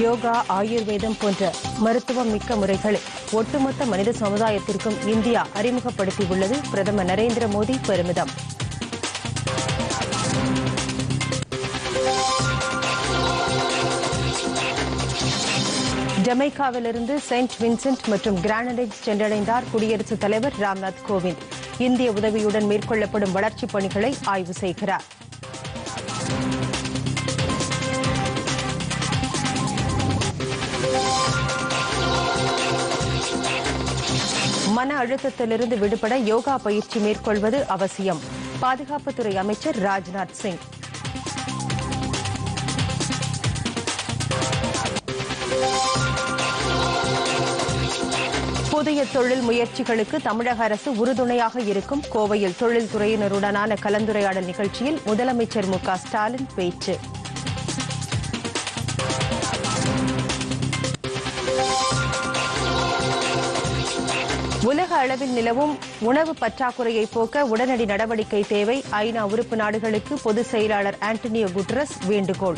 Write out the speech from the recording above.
யோகா ஆயுர்வேதம் போன்ற மருத்துவம் மிக்க முறைகளை ஒட்டுமொத்த மனித சமுதாயத்திற்கும் இந்தியா அறிமுகப்படுத்தியுள்ளது பிரதமர் நரேந்திர மோடி பெருமிதம். ஜமைக்காவிலிருந்து செயின்ட் வின்சென்ட் மற்றும் கிரானடைஸ் சென்றடைந்தார் குடியரசுத் தலைவர் ராம்நாத் கோவிந்த். இந்திய உதவியுடன் மேற்கொள்ளப்படும் வளர்ச்சிப் பணிகளை ஆய்வு செய்கிறார். மன அழுத்தத்திலிருந்து விடுபட யோகா பயிற்சி மேற்கொள்வது அவசியம். பாதுகாப்புத்துறை அமைச்சர் ராஜ்நாத் சிங். புதிய தொழில் முயற்சிகளுக்கு தமிழக அரசு உறுதுணையாக இருக்கும் கோவையில் தொழில்துறையினருடனான கலந்துரையாடல் நிகழ்ச்சியில் முதலமைச்சர் மு ஸ்டாலின் பேச்சு. உலக அளவில் நிலவும் உணவு பற்றாக்குறையை போக்க உடனடி நடவடிக்கை தேவை. ஐநா உறுப்பு நாடுகளுக்கு பொதுச் செயலாளர் ஆண்டனியோ குட்ரஸ் வேண்டுகோள்.